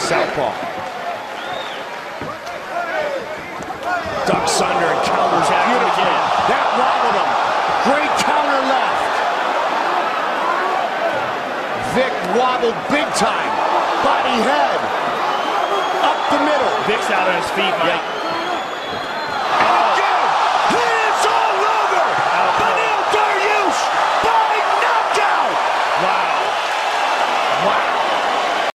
southpaw. Ducks under and counters at him again. That wobbled him. Great counter left. Vic wobbled big time. Body head. Up the middle. Vic's out on his feet, Mike.